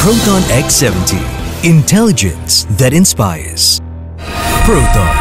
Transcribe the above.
Proton X70. Intelligence that inspires. Proton.